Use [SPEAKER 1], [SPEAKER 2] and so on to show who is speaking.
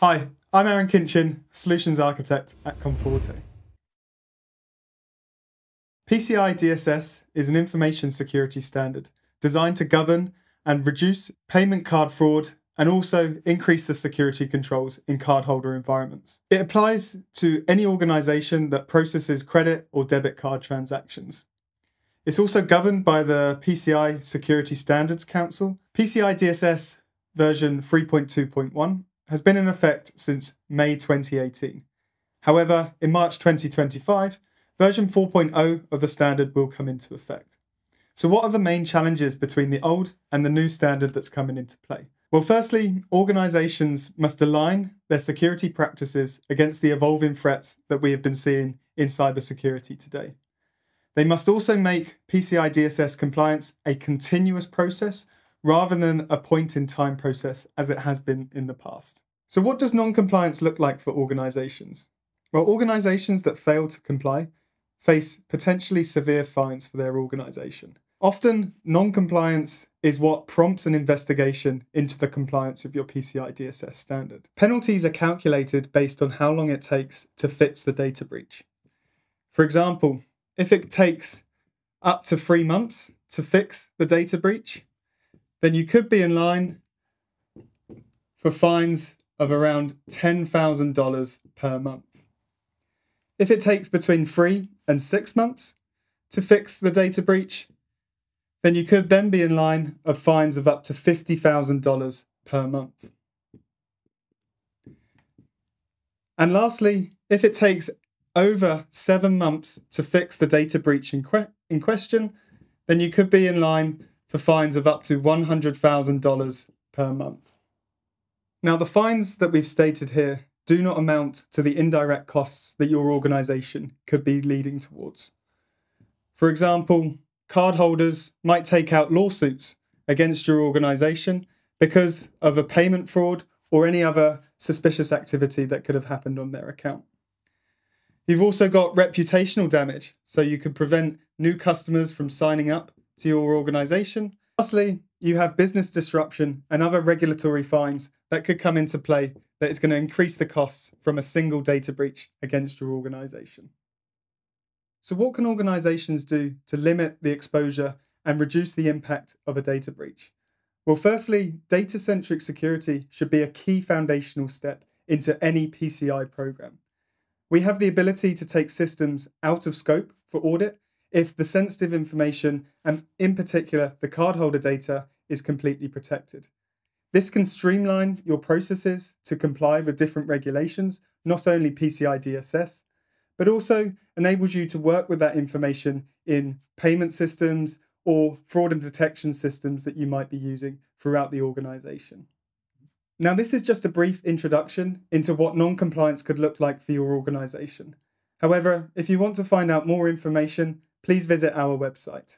[SPEAKER 1] Hi, I'm Aaron Kinchin, Solutions Architect at Comforte. PCI DSS is an information security standard designed to govern and reduce payment card fraud and also increase the security controls in cardholder environments. It applies to any organization that processes credit or debit card transactions. It's also governed by the PCI Security Standards Council. PCI DSS version 3.2.1 has been in effect since May 2018. However, in March 2025, version 4.0 of the standard will come into effect. So, what are the main challenges between the old and the new standard that's coming into play? Well, firstly, organizations must align their security practices against the evolving threats that we have been seeing in cybersecurity today. They must also make PCI DSS compliance a continuous process rather than a point in time process as it has been in the past. So, what does non compliance look like for organizations? Well, organizations that fail to comply face potentially severe fines for their organization. Often, non compliance is what prompts an investigation into the compliance of your PCI DSS standard. Penalties are calculated based on how long it takes to fix the data breach. For example, if it takes up to three months to fix the data breach, then you could be in line for fines of around $10,000 per month. If it takes between three and six months to fix the data breach, then you could then be in line of fines of up to $50,000 per month. And lastly, if it takes over seven months to fix the data breach in, que- in question, then you could be in line for fines of up to $100,000 per month. Now, the fines that we've stated here do not amount to the indirect costs that your organisation could be leading towards. For example, cardholders might take out lawsuits against your organisation because of a payment fraud or any other suspicious activity that could have happened on their account. You've also got reputational damage, so you could prevent new customers from signing up to your organization. Lastly, you have business disruption and other regulatory fines that could come into play that is going to increase the costs from a single data breach against your organization. So, what can organizations do to limit the exposure and reduce the impact of a data breach? Well, firstly, data centric security should be a key foundational step into any PCI program. We have the ability to take systems out of scope for audit if the sensitive information, and in particular the cardholder data, is completely protected. This can streamline your processes to comply with different regulations, not only PCI DSS, but also enables you to work with that information in payment systems or fraud and detection systems that you might be using throughout the organization. Now, this is just a brief introduction into what non compliance could look like for your organisation. However, if you want to find out more information, please visit our website.